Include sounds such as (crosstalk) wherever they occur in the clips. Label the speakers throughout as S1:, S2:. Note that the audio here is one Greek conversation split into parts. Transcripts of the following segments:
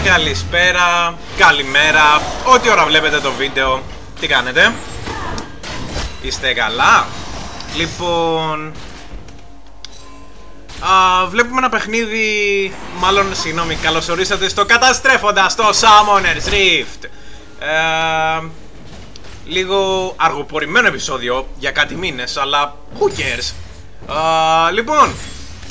S1: καλησπέρα, καλημέρα, ό,τι ώρα βλέπετε το βίντεο, τι κάνετε, είστε καλά, λοιπόν, α, βλέπουμε ένα παιχνίδι, μάλλον συγγνώμη, καλώς ορίσατε στο καταστρέφοντα στο Summoner's Rift, ε, λίγο αργοπορημένο επεισόδιο για κάτι μήνες, αλλά who cares, α, λοιπόν,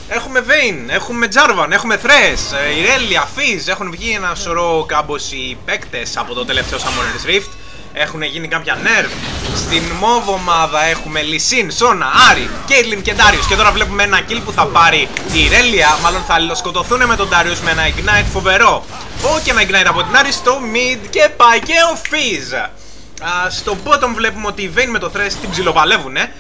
S1: Έχουμε Vayne, έχουμε Jarvan, έχουμε Thresh, Irelia, Fizz, έχουν βγει ένα σωρό κάμποσοι παίκτες από το τελευταίο Summoner's Rift. Έχουν γίνει κάποια nerf. Στην MOV ομάδα έχουμε Lee Sona, Ari, Caitlyn και Darius. Και τώρα βλέπουμε ένα kill που θα πάρει η Irelia. Μάλλον θα αλληλοσκοτωθούν με τον Darius με ένα Ignite φοβερό. Όχι ένα Ignite από την Ari στο mid και πάει και ο Fizz. Στο bottom βλέπουμε ότι η Vayne με το Thresh την ψιλοπαλεύουνε.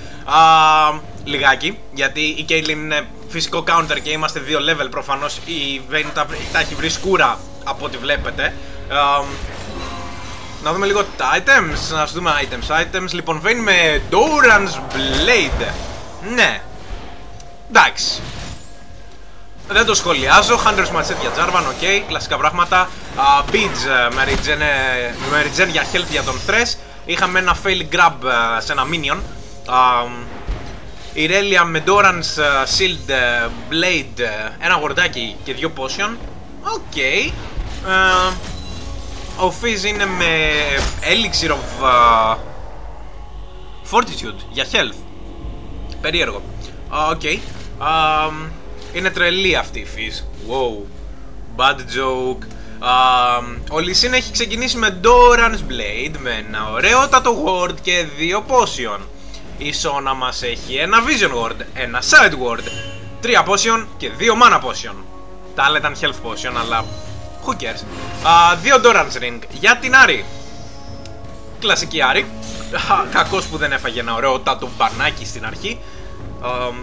S1: Λιγάκι, γιατί η Caitlyn είναι φυσικό counter και είμαστε δύο level προφανώς. Η Vayne τα, τα έχει βρει σκούρα από ό,τι βλέπετε. Να δούμε λίγο τα items, να δούμε items, items Λοιπόν Vayne με Doran's Blade. Ναι. Εντάξει. Δεν το σχολιάζω, Hunter's Machete για Jarvan, OK, okay, κλασικά πράγματα. Uh, Beads με regen, με regen για health για τον Thresh. Είχαμε ένα fail grab σε ένα minion. Uh, η Ιρέλια με Doran's Shield Blade, ένα ward άκι και δύο potion. Οκ. Okay. Uh, ο Fizz είναι με Elixir of uh, Fortitude για health. Περίεργο. Οκ. Okay. Uh, είναι τρελή αυτή η Fizz. Wow. Bad joke. Uh, ο Λυσίν έχει ξεκινήσει με Doran's Blade με ένα ωραιότατο ward και δύο potion. Η Sona μας έχει ένα Vision Ward, ένα Side Ward, τρία Potion και δύο Mana Potion. Τα άλλα ήταν Health Potion, αλλά who cares. Uh, δύο Doran's Ring για την Άρη. Κλασική Άρη. Κακός που δεν έφαγε ένα ωραίο τάτο μπανάκι στην αρχή. Um,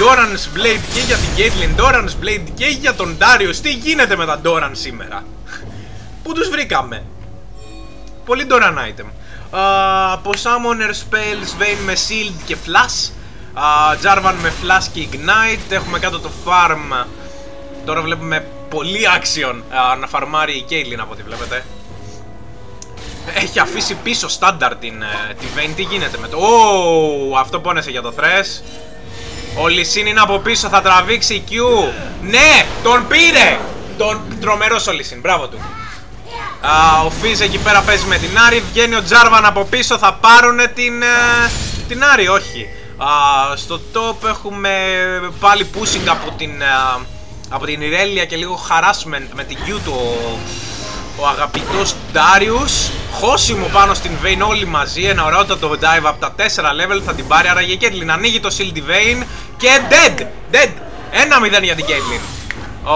S1: Doran's Blade και για την Caitlyn, Doran's Blade και για τον Darius. Τι γίνεται με τα Doran σήμερα; Πού τους βρήκαμε; Πολύ Doran item από Summoner Spells Vayne με Shield και Flash. Uh, Jarvan με Flash και Ignite. Έχουμε κάτω το Farm. Τώρα βλέπουμε πολύ action uh, να φαρμάρει η Caitlyn από ό,τι βλέπετε. Έχει αφήσει πίσω στάνταρ την, uh, τη Vayne Τι γίνεται με το... Oh, αυτό πόνεσε για το Thresh. Ο Λυσίν είναι από πίσω, θα τραβήξει Q. Ναι, τον πήρε! Τον τρομερός ο Λυσίν, μπράβο του ο Φίζ εκεί πέρα παίζει με την Άρη. Βγαίνει ο Τζάρβαν από πίσω. Θα πάρουν την, ε, την Άρη, όχι. στο top έχουμε πάλι pushing από την, uh, από την Ιρέλια και λίγο harassment με την Q του ο, ο αγαπητός Darius. Χώσιμο πάνω στην Vayne όλοι μαζί. Ένα ωραιότατο dive από τα 4 level θα την πάρει. Άρα η Caitlyn ανοίγει το shield Vayne και dead! Dead! 1-0 για την Caitlyn. Ο,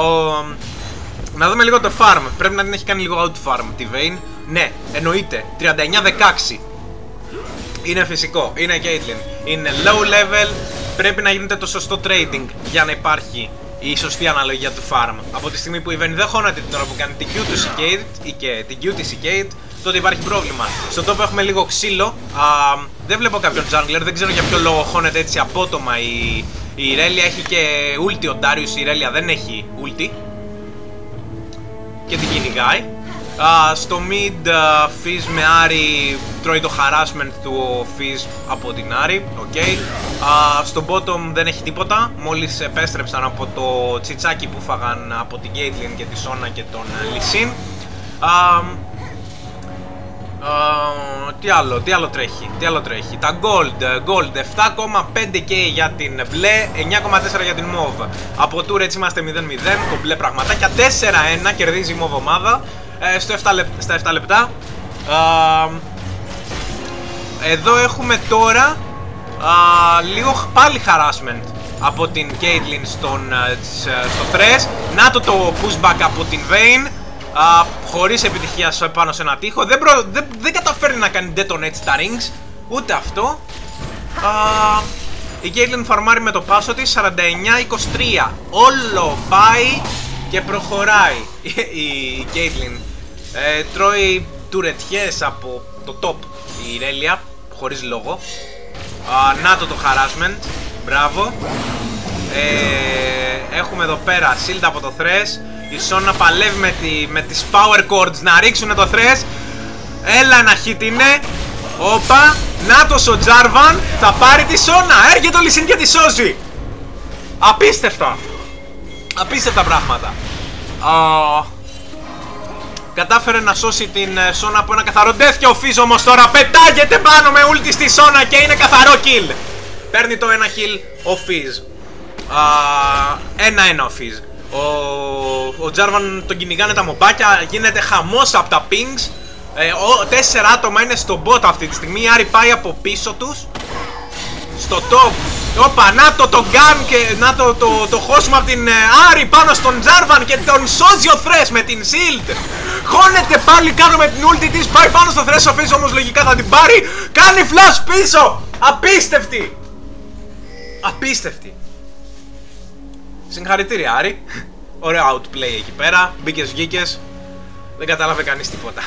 S1: να δούμε λίγο το farm. Πρέπει να την έχει κάνει λίγο out farm τη Vayne. Ναι, εννοείται. 39-16. Είναι φυσικό. Είναι Caitlyn. Είναι low level. Πρέπει να γίνεται το σωστό trading για να υπάρχει η σωστή αναλογία του farm. Από τη στιγμή που η Vayne δεν χώνεται την ώρα που κάνει την Q του Cicade ή και την Q της Cicade, τότε υπάρχει πρόβλημα. Στον τόπο έχουμε λίγο ξύλο. Α, δεν βλέπω κάποιον jungler, δεν ξέρω για ποιο λόγο χώνεται έτσι απότομα η, η Irelia. Έχει και ulti ο Darius, η Irelia δεν έχει ulti και την κυνηγάει. Uh, στο mid uh, Fizz με Άρη τρώει το harassment του Fizz από την Άρη okay. uh, Στο bottom δεν έχει τίποτα Μόλις επέστρεψαν από το τσιτσάκι που φάγαν από την Caitlyn και τη Sona και τον Lee uh, Uh, τι άλλο, τι άλλο τρέχει, τι άλλο τρέχει. Τα gold, gold 7,5k για την μπλε, 9,4 για την mauve. Από tour έτσι είμαστε 0-0, το μπλε πραγματάκια. 4-1 κερδίζει η mauve ομάδα. Ε, στο 7 λεπ, Στα 7 λεπτά. Uh, Εδώ έχουμε τώρα uh, Λίγο πάλι harassment από την Caitlyn στον, στο Thresh Να το το pushback από την Vayne α, χωρίς επιτυχία πάνω σε ένα τοίχο. Δεν, προ, δεν, δεν καταφέρνει να κάνει detonate στα rings, ούτε αυτό. Α, η Caitlyn φαρμάρει με το πάσο της 49-23. Όλο πάει και προχωράει η, (laughs) η Caitlyn. Ε, τρώει τουρετιές από το top η Ρέλια, χωρίς λόγο. Α, να το το harassment, μπράβο. Ε, έχουμε εδώ πέρα shield από το Thresh Η Σόνα παλεύει με, τη, με τις power chords να ρίξουν το Thresh. Έλα ένα hit είναι. Όπα. Νάτος ο Τζάρβαν. Θα πάρει τη Σόνα. Έρχεται ο Λυσίν και τη σώζει. Απίστευτα. Απίστευτα πράγματα. κατάφερε να σώσει την ε, Σόνα από ένα καθαρό death και ο Φίζ όμως τώρα πετάγεται πάνω με ulti στη Σόνα και είναι καθαρό kill. Παίρνει το ένα kill ο Φίζ. Ένα-ένα ο Φίζ. Ο, ο Τζάρβαν τον κυνηγάνε τα μομπάκια, γίνεται χαμός από τα pings. Ε, ο, τέσσερα άτομα είναι στο bot αυτή τη στιγμή, η Άρη πάει από πίσω τους. Στο top Όπα, να το το gun και να το το, το χώσουμε από την ε, Άρη πάνω στον Τζάρβαν και τον σώζει ο Θρες με την Shield. Χώνεται πάλι κάτω με την ulti της, πάει πάνω στο Θρες, ο Φίζ όμως λογικά θα την πάρει. Κάνει flash πίσω, απίστευτη. Απίστευτη. Συγχαρητήρια Άρη. Ωραίο outplay εκεί πέρα, μπήκες βγήκες. Δεν κατάλαβε κανείς τίποτα.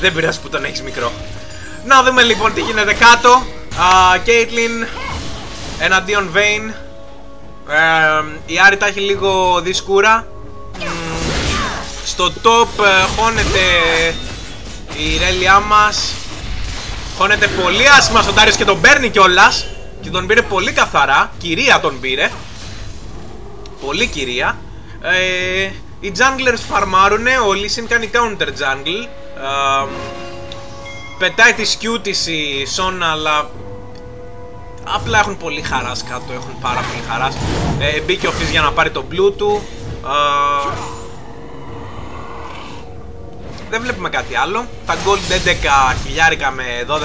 S1: Δεν πειράζει που τον έχεις μικρό. Να δούμε λοιπόν τι γίνεται κάτω. Κέιτλιν εναντίον Vayne. Ε, η Άρη τα έχει λίγο δυσκούρα. Στο top ε, χώνεται η ρέλιά μας. Χώνεται πολύ άσχημα στον Τάριος και τον παίρνει κιόλας. Και τον πήρε πολύ καθαρά. Κυρία τον πήρε. Πολύ κυρία. Ε, οι junglers φαρμάρουνε. Ο Lee κάνει counter jungle. Ε, πετάει τη Q της η Son αλλά Απλά έχουν πολύ χαράς κάτω, έχουν πάρα πολύ χαράς. Ε, μπήκε ο Fizz για να πάρει το blue του. δεν βλέπουμε κάτι άλλο. Τα gold 11 χιλιάρικα με 12-3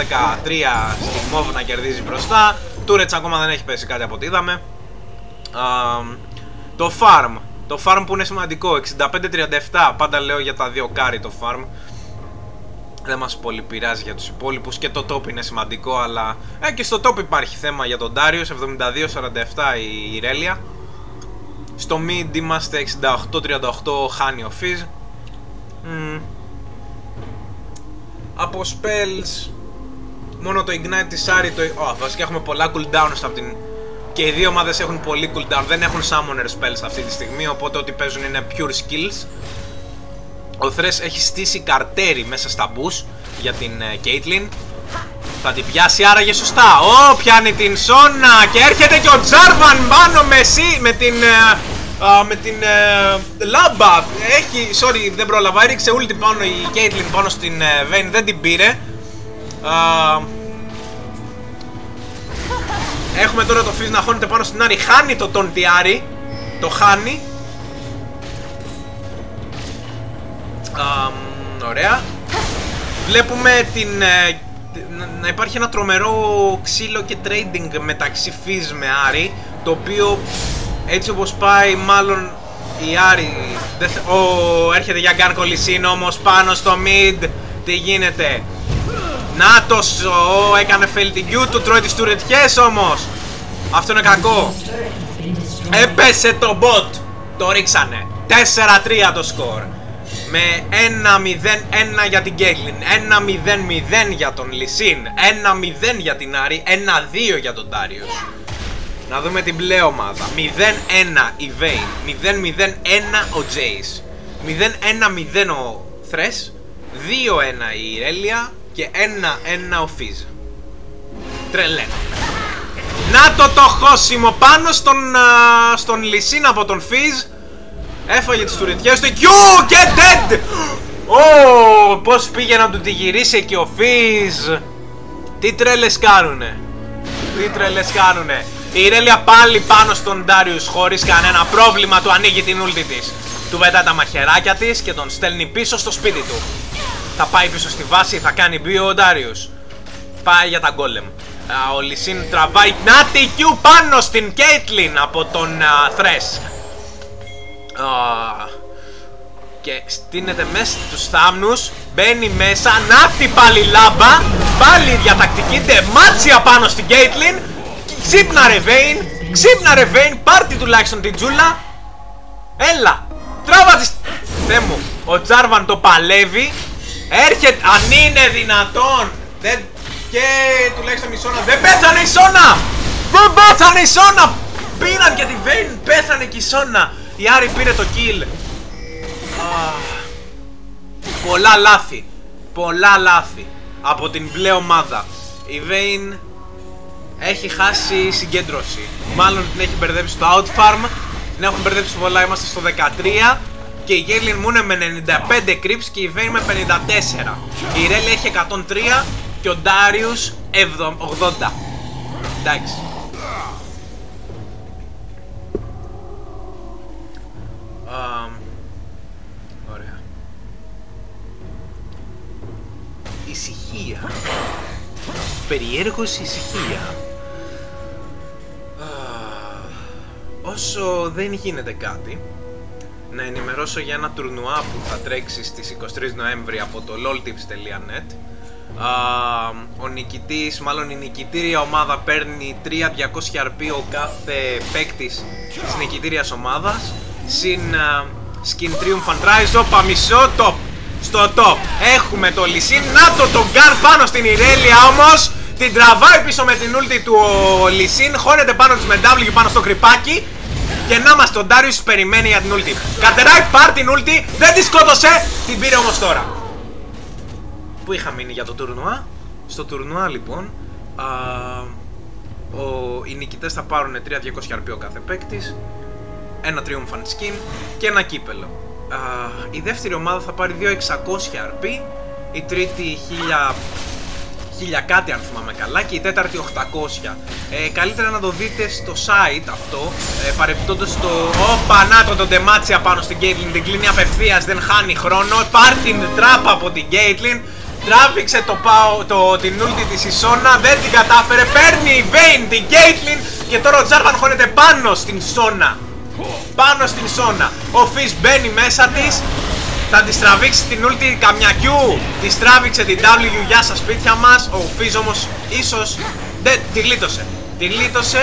S1: στη MOV να κερδίζει μπροστά. Turrets ακόμα δεν έχει πέσει κάτι από ό,τι είδαμε. Το farm. Το farm που είναι σημαντικό. 65-37. Πάντα λέω για τα δύο κάρι το farm δεν μας πολύ πειράζει για τους υπόλοιπους και το top είναι σημαντικό αλλά ε, και στο top υπάρχει θέμα για τον Darius 72-47 η Irelia στο mid είμαστε 68-38 χάνει ο Fizz mm. από spells μόνο το ignite της Ari το... Oh, βασικά έχουμε πολλά cooldowns από την... και οι δύο ομάδες έχουν πολύ cooldown δεν έχουν summoner spells αυτή τη στιγμή οπότε ό,τι παίζουν είναι pure skills. Ο Θρες έχει στήσει καρτέρι μέσα στα μπούς για την Κέιτλιν. Ε, Θα την πιάσει άραγε σωστά. Ω, πιάνει την Σόνα και έρχεται και ο Τζάρβαν πάνω με, εσύ, με την... Uh, με την uh, λάμπα. Έχει, sorry δεν πρόλαβα, έριξε όλη την πάνω η Κέιτλιν πάνω στην uh, Βέιν, δεν την πήρε. Uh, Έχουμε τώρα το Φizz να χώνεται πάνω στην Άρη, χάνει το τον Τιάρη. Το χάνει. Ωραία. Βλέπουμε την, ε, να υπάρχει ένα τρομερό ξύλο και trading μεταξύ Fizz με Άρη το οποίο έτσι όπως πάει μάλλον η Άρη ο, έρχεται για gun κολλησίν όμως πάνω στο mid. Τι γίνεται; Νάτος ο, έκανε fail την Q του τρώει τις τουρετιές όμως. Αυτό είναι κακό. Έπεσε το bot. Το ρίξανε. 4-3 το score με 1-0-1 για την Κέγλιν, 1-0-0 για τον Λισίν, 1-0 για την Άρη, 1-2 για τον Τάριος. Να δούμε την πλέον ομάδα. 0-1 η Βέιν, 0-0-1 ο Τζέις, 0-1-0 ο Θρες, 2-1 η Ρέλια και 1-1 ο Φιζ. Τρελέ. Να το το χώσιμο πάνω στον, στον Λισίν από τον Φιζ. Έφαγε τις τουρετιές του. Κιού! Και dead! Ω, πώς πήγε να του τη γυρίσει και ο Φιζ. Τι τρέλες κάνουνε. Τι τρέλες κάνουνε. Η Ρέλια πάλι πάνω στον Ντάριους χωρίς κανένα πρόβλημα του ανοίγει την ούλτη της. Του πετά τα μαχαιράκια της και τον στέλνει πίσω στο σπίτι του Θα πάει πίσω στη βάση, θα κάνει μπιο ο Ντάριους. Πάει για τα γκόλεμ. Ο Λισίν τραβάει Νάτι Κιού πάνω στην Κέιτλιν από τον Θρες και στείνεται μέσα στους θάμνους Μπαίνει μέσα, να'τη πάλι λάμπα Πάλι διατακτική, ντεμάτσια πάνω στην Κέιτλιν. Ξύπνα ρε Βέιν, ξύπνα ρε Βέιν Πάρτι τουλάχιστον την τζούλα. Έλα, τράβα της. Θεέ μου, ο Τζάρβαν το παλεύει Έρχεται, αν είναι δυνατόν Δεν, και τουλάχιστον η Σόνα Δεν πέθανε η Σόνα Δεν πέθανε η Σόνα Πήραν και τη Βέιν, πέθανε και η Σόνα η Άρη πήρε το kill. πολλά λάθη. Πολλά λάθη από την μπλε ομάδα. Η Vayne έχει χάσει συγκέντρωση. Μάλλον την έχει μπερδέψει στο Outfarm. Την έχουν μπερδέψει πολλά, είμαστε στο 13. Και η Galen μου είναι με 95 creeps και η Vayne με 54. Η Rel έχει 103 και ο Darius 80. Εντάξει. ωραία. Ησυχία. Περιέργως ησυχία. όσο δεν γίνεται κάτι, να ενημερώσω για ένα τουρνουά που θα τρέξει στις 23 Νοέμβρη από το loltips.net ο νικητής, μάλλον η νικητήρια ομάδα παίρνει 3.200 RP ο κάθε παίκτης της νικητήριας ομάδας. Συν uh, Skin Triumph and Rise, όπα μισό top. Στο top έχουμε το Λυσίν, να το τον Gun πάνω στην Ιρέλια όμως. Την τραβάει πίσω με την ulti του ο Λυσίν, χώνεται πάνω της με W πάνω στο κρυπάκι και να μας τον Darius περιμένει για την ulti Καρτεράει πάρ την ulti, δεν τη σκότωσε, την πήρε όμως τώρα Πού είχα μείνει για το τουρνουά; Στο τουρνουά λοιπόν α, ο, οι νικητές θα πάρουν 3.200 RP ο κάθε παίκτης, ένα Triumphant Skin και ένα κύπελο. Α, η δεύτερη ομάδα θα πάρει 2.600 RP, η τρίτη 1.000 1000 κάτι αν θυμάμαι καλά και η τέταρτη 800 ε, καλύτερα να το δείτε στο site αυτό ε, παρεπιπτόντως στο όπα να το τον Demacia πάνω στην Gatling την κλείνει απευθείας δεν χάνει χρόνο. Πάρει την τράπα από την Gatling Τράβηξε το, πάω, το, την ούλτη της Ισόνα, δεν την κατάφερε, παίρνει η Βέιν την Γκέιτλιν και τώρα ο Τζάρβαν χώνεται πάνω στην Σόνα. Πάνω στην Σόνα. Ο Φις μπαίνει μέσα της, θα τη τραβήξει την ούλτη καμιακιού, τη τράβηξε την W. Για στα σπίτια μας, ο Φις όμως ίσως δεν τη λύτωσε. Τη λύτωσε,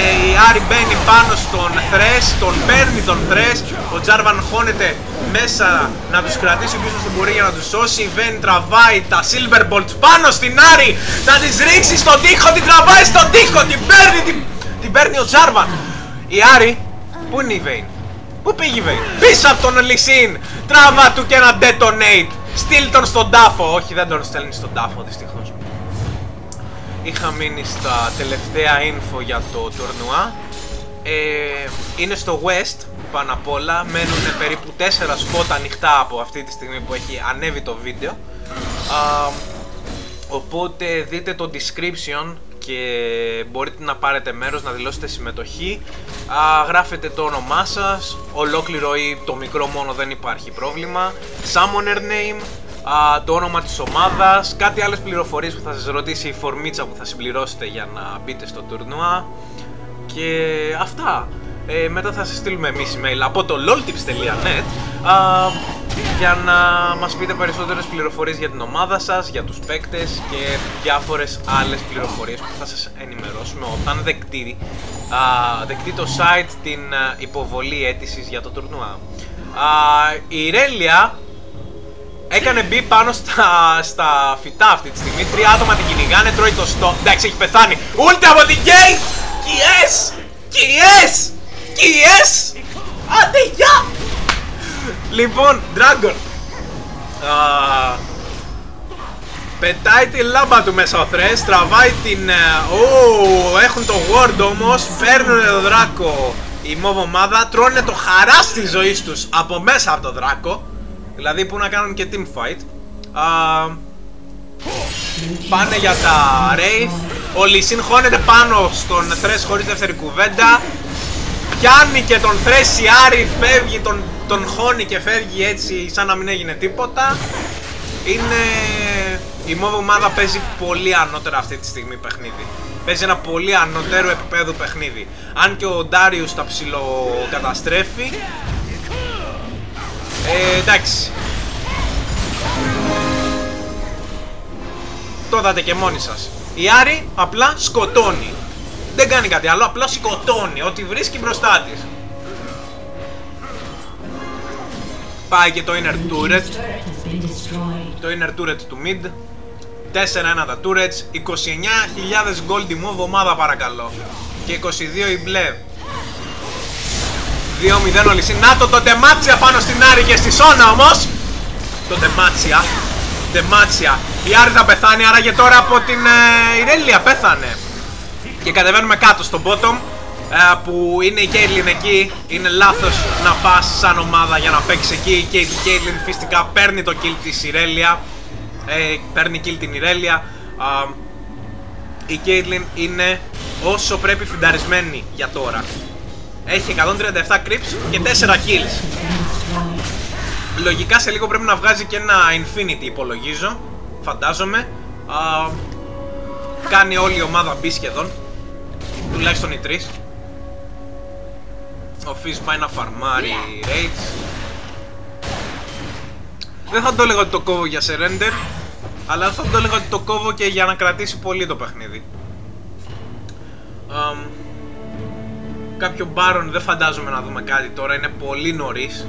S1: ε, η Άρη μπαίνει πάνω στον Θρες, τον παίρνει τον Θρες, ο Τζάρβαν χώνεται μέσα να τους κρατήσει πίσω στην πορεία για να τους σώσει, η Βέν τραβάει τα Silver Bolts πάνω στην Άρη, θα τις ρίξει στον τοίχο, την τραβάει στον τοίχο, την παίρνει, την, την παίρνει ο Τζάρβαν. Η Άρη, πού είναι η Βέιν, πού πήγε η Βέιν, πίσω από τον Λυσίν, τράβα του και ένα detonate, στείλ τον στον τάφο, όχι δεν τον στέλνει στον τάφο δυστυχώς. Είχα μείνει στα τελευταία info για το τουρνουά. Ε, είναι στο West πάνω απ' όλα. Μένουν περίπου 4 σπότα ανοιχτά από αυτή τη στιγμή που έχει ανέβει το βίντεο. Α, οπότε δείτε το description και μπορείτε να πάρετε μέρος, να δηλώσετε συμμετοχή. Α, γράφετε το όνομά σας, ολόκληρο ή το μικρό μόνο δεν υπάρχει πρόβλημα. Summoner name, α, το όνομα της ομάδας, κάτι άλλες πληροφορίες που θα σας ρωτήσει η φορμίτσα που θα συμπληρώσετε για να μπείτε στο τουρνουά. Και αυτά. Ε, μετά θα σας στείλουμε εμείς email από το loltips.net για να μας πείτε περισσότερες πληροφορίες για την ομάδα σας, για τους παίκτες και διάφορες άλλες πληροφορίες που θα σας ενημερώσουμε όταν δεκτεί, α, δεκτεί το site την υποβολή αίτησης για το τουρνουά. η Ρέλια Έκανε μπει πάνω στα, στα φυτά αυτή τη στιγμή. Τρία άτομα την κυνηγάνε, τρώει το στό. Εντάξει, έχει πεθάνει. Ούλτε από την γκέι! Κιές! Κιές! Κιές! Άντε, γεια! Λοιπόν, Dragon. Α, πετάει τη λάμπα του μέσα ο Θρες, τραβάει την... Ε, ου, έχουν το ward όμως, παίρνουν το δράκο η μόβ ομάδα, τρώνε το χαρά στη ζωής τους από μέσα από το δράκο. Δηλαδή που να κάνουν και team fight. Α, πάνε για τα Wraith. Ο Λυσίν χώνεται πάνω στον Thresh χωρίς δεύτερη κουβέντα. Πιάνει και τον Thresh η Άρη, φεύγει, τον, τον χώνει και φεύγει έτσι σαν να μην έγινε τίποτα. Είναι... Η μόβ ομάδα παίζει πολύ ανώτερα αυτή τη στιγμή παιχνίδι. Παίζει ένα πολύ ανώτερο επίπεδο παιχνίδι. Αν και ο Darius τα ψιλοκαταστρέφει, ε, εντάξει. Το δάτε και μόνοι σας. Η Άρη απλά σκοτώνει. Δεν κάνει κάτι άλλο, απλά σκοτώνει ό,τι βρίσκει μπροστά της. Πάει και το inner turret. Το inner turret του mid. 4-1 τα turrets. 29.000 gold η μωβ ομάδα παρακαλώ. Και 22 η μπλε. 2-0 ο Lee Sin. Να το το Demacia πάνω στην Άρη και στη Σόνα όμως. Το Demacia. Demacia. Η Άρη θα πεθάνει άραγε τώρα από την ε, Ιρέλια πέθανε. Και κατεβαίνουμε κάτω στο bottom ε, που είναι η Κέιτλιν εκεί. Είναι λάθος να πας σαν ομάδα για να παίξεις εκεί. Η Κέιτλιν φυσικά παίρνει το kill της Ιρέλια. Ε, παίρνει kill την Ιρέλια. η Κέιτλιν είναι όσο πρέπει φινταρισμένη για τώρα. Έχει 137 creeps και 4 kills. Λογικά σε λίγο πρέπει να βγάζει και ένα Infinity υπολογίζω. Φαντάζομαι. Α, κάνει όλη η ομάδα μπει σχεδόν. Τουλάχιστον οι τρεις. Ο Fizz πάει να φαρμάρει raids. Δεν θα το έλεγα ότι το κόβω για surrender. Αλλά θα το έλεγα ότι το κόβω και για να κρατήσει πολύ το παιχνίδι. Um, κάποιο Baron δεν φαντάζομαι να δούμε κάτι τώρα, είναι πολύ νωρίς.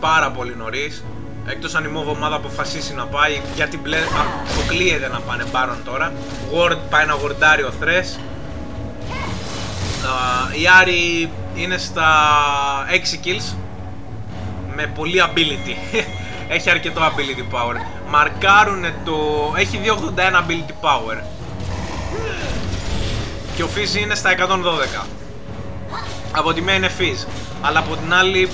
S1: Πάρα πολύ νωρίς. Εκτός αν η MOV ομάδα αποφασίσει να πάει, γιατί μπλε... αποκλείεται να πάνε Baron τώρα. Ward πάει να γορντάρει ο Thresh. Uh, η Άρη είναι στα 6 kills με πολύ ability. (laughs) Έχει αρκετό ability power. Μαρκάρουνε το... Έχει 281 ability power και ο Fizz είναι στα 112. Από τη μία είναι Fizz, αλλά από την άλλη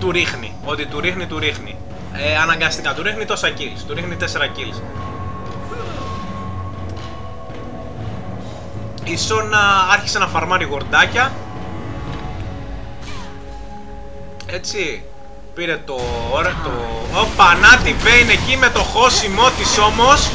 S1: του ρίχνει. Ότι του ρίχνει, του ρίχνει. Ε, αναγκαστικά του ρίχνει τόσα kills, του ρίχνει 4 kills. Η Σόνα άρχισε να φαρμάρει γορντάκια. Έτσι. Πήρε το... το... Ωπα, να τη Βέιν εκεί με το χώσιμο της όμως.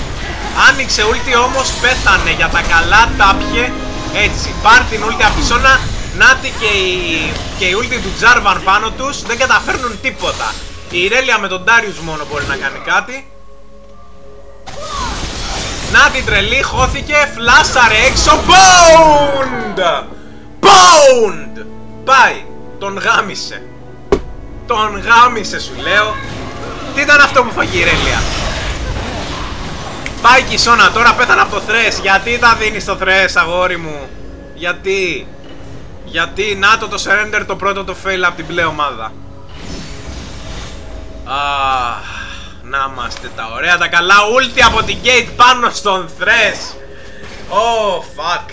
S1: Άνοιξε ούλτι όμως πέθανε για τα καλά τάπιε Έτσι πάρ την ούλτι από τη Σόνα Νάτι και η, και η ούλτι του Τζάρβαν πάνω τους Δεν καταφέρνουν τίποτα Η Ρέλια με τον Ντάριους μόνο μπορεί να κάνει κάτι Να την τρελή χώθηκε Φλάσαρε έξω Bound Bound Πάει Τον γάμισε Τον γάμισε σου λέω Τι ήταν αυτό που φαγεί η Ρέλια; Πάει και η Σόνα, τώρα πέθανε από το Θρες. Γιατί τα δίνεις στο Θρες, αγόρι μου; Γιατί; Γιατί, να το το surrender το πρώτο το fail από την μπλε ομάδα. Αχ, να είμαστε τα ωραία, τα καλά ulti από την gate πάνω στον Θρες. Oh, fuck.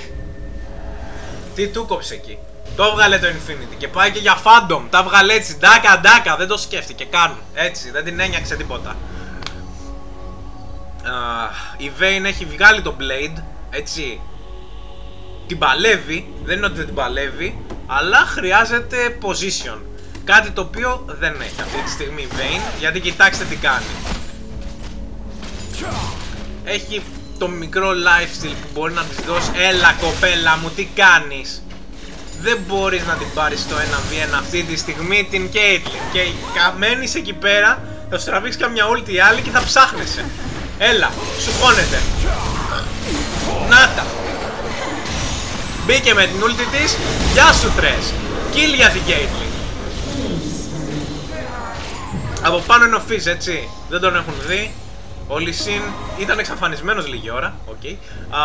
S1: Τι του κόψε εκεί. Το έβγαλε το Infinity και πάει και για Phantom. Τα έβγαλε έτσι, ντάκα ντάκα, δεν το σκέφτηκε καν. Έτσι, δεν την ένιαξε τίποτα η Vayne έχει βγάλει το Blade, έτσι, την παλεύει, δεν είναι ότι δεν την παλεύει, αλλά χρειάζεται position. Κάτι το οποίο δεν έχει αυτή τη στιγμή η Vayne, γιατί κοιτάξτε τι κάνει. Έχει το μικρό lifesteal που μπορεί να της δώσει Έλα κοπέλα μου, τι κάνεις; Δεν μπορείς να την πάρεις στο 1v1 αυτή τη στιγμή την Caitlyn Και μένεις εκεί πέρα, θα σου τραβήξει καμιά ulti άλλη και θα ψάχνεσαι Έλα, σου χώνεται. Νάτα. Μπήκε με την ούλτη της. Γεια σου Θρες. Kill για την Caitlyn. Από πάνω είναι ο Fizz, έτσι. Δεν τον έχουν δει. Ο Λυσίν ήταν εξαφανισμένος λίγη ώρα. Okay. Α,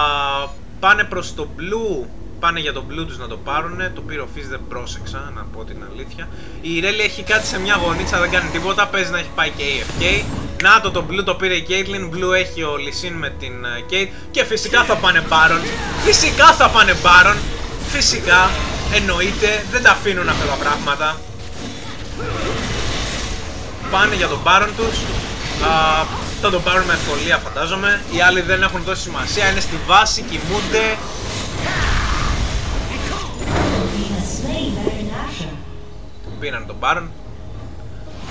S1: πάνε προς το Blue πάνε για τον blue τους να το πάρουνε. Το πήρε ο Fizz, δεν πρόσεξα, να πω την αλήθεια. Η Ρέλη έχει κάτι σε μια γωνίτσα, δεν κάνει τίποτα. Παίζει να έχει πάει και AFK. Να το, το blue το πήρε η Caitlyn. Blue έχει ο Λυσίν με την uh, Kate. Και φυσικά θα πάνε Baron. Φυσικά θα πάνε Baron. Φυσικά, εννοείται, δεν τα αφήνουν αυτά τα πράγματα. Πάνε για τον Baron τους. Uh, θα τον πάρουν με ευκολία φαντάζομαι. Οι άλλοι δεν έχουν δώσει σημασία, είναι στη βάση, κοιμούνται. πήραν τον Μπάρον.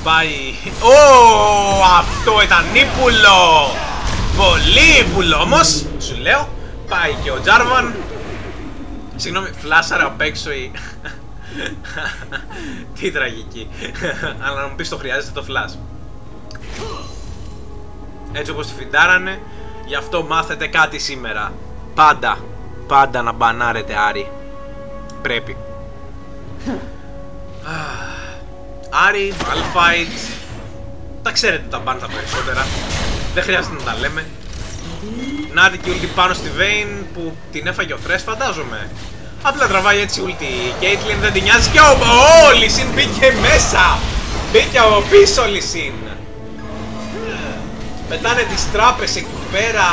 S1: Πάει... Ω, αυτό ήταν ύπουλο! Πολύ ύπουλο όμως, σου λέω. Πάει και ο Τζάρβαν. Συγγνώμη, φλάσαρα απ' έξω η... Τι τραγική. Αλλά να μου πεις το χρειάζεται το φλάσ. Έτσι όπως τη φιντάρανε, γι' αυτό μάθετε κάτι σήμερα. Πάντα, πάντα να μπανάρετε Άρη. Πρέπει. Άρη, Malphite Τα ξέρετε τα πάντα περισσότερα Δεν χρειάζεται να τα λέμε Νάτι και πάνω στη Vayne που την έφαγε ο Thresh φαντάζομαι Απλά τραβάει έτσι ούλτη η Caitlyn, δεν την νοιάζει και ο, ο Λυσίν μπήκε μέσα! Μπήκε από πίσω Λυσίν! Πετάνε τις τράπες εκεί πέρα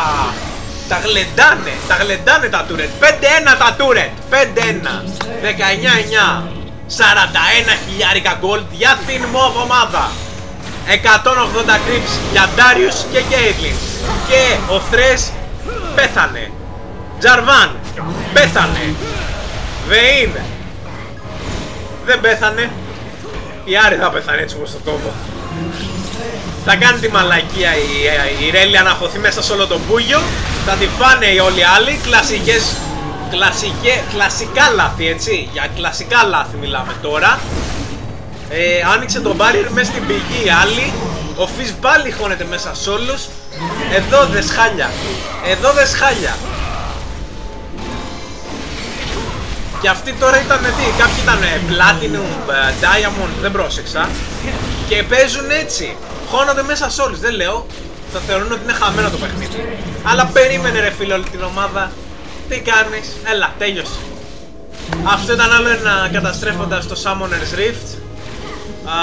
S1: τα γλεντάνε, τα γλεντάνε τα τουρετ. 5-1 τα τουρετ. 5-1. 19-9. 41 χιλιάρικα gold για την μοβ ομάδα. 180 creeps για Darius και Caitlyn. Και ο Thresh πέθανε. Τζαρβάν πέθανε. Βεϊν δεν πέθανε. Η Άρη θα πέθανε έτσι όπως το κόβω. Θα κάνει τη μαλακία η, η Ρέλια να χωθεί μέσα σε όλο το μπούγιο. Θα τη φάνε οι όλοι οι άλλοι. Κλασικές, κλασικέ, κλασικά λάθη έτσι. Για κλασικά λάθη μιλάμε τώρα. Ε, άνοιξε τον barrier μέσα στην πηγή οι άλλοι. Ο Φιζ πάλι χώνεται μέσα σε όλους. Εδώ δε σχάλια. Εδώ δε σχάλια. Και αυτοί τώρα ήταν τι, κάποιοι ήταν Platinum, ε, Diamond, δεν πρόσεξα. Και παίζουν έτσι χώνονται μέσα σε όλους. Δεν λέω, θα θεωρούν ότι είναι χαμένο το παιχνίδι. Αλλά περίμενε ρε φίλε όλη την ομάδα. Τι κάνεις, έλα, τέλειωσε. Αυτό ήταν άλλο ένα καταστρέφοντας το Summoner's Rift. Α,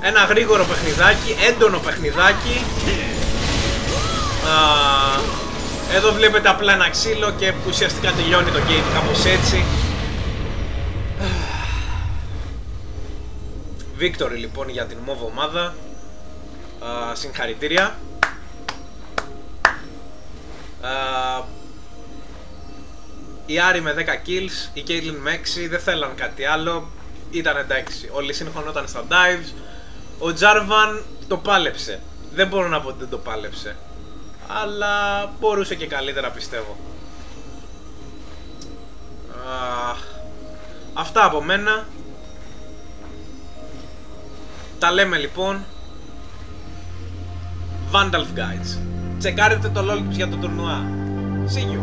S1: ένα γρήγορο παιχνιδάκι, έντονο παιχνιδάκι. Α, εδώ βλέπετε απλά ένα ξύλο και ουσιαστικά τελειώνει το game κάπως έτσι. Victory λοιπόν για την MOV ομάδα. Uh, συγχαρητήρια. Uh, η Άρη με 10 kills, η Caitlyn με 6, δεν θέλαν κάτι άλλο. Ήταν εντάξει. Όλοι συγχωνόταν στα dives. Ο Τζάρβαν το πάλεψε. Δεν μπορώ να πω ότι δεν το πάλεψε. Αλλά μπορούσε και καλύτερα πιστεύω. Uh, αυτά από μένα. Τα λέμε λοιπόν. Vandal Guides. Τσεκάρετε το LOL για το τουρνουά. See you.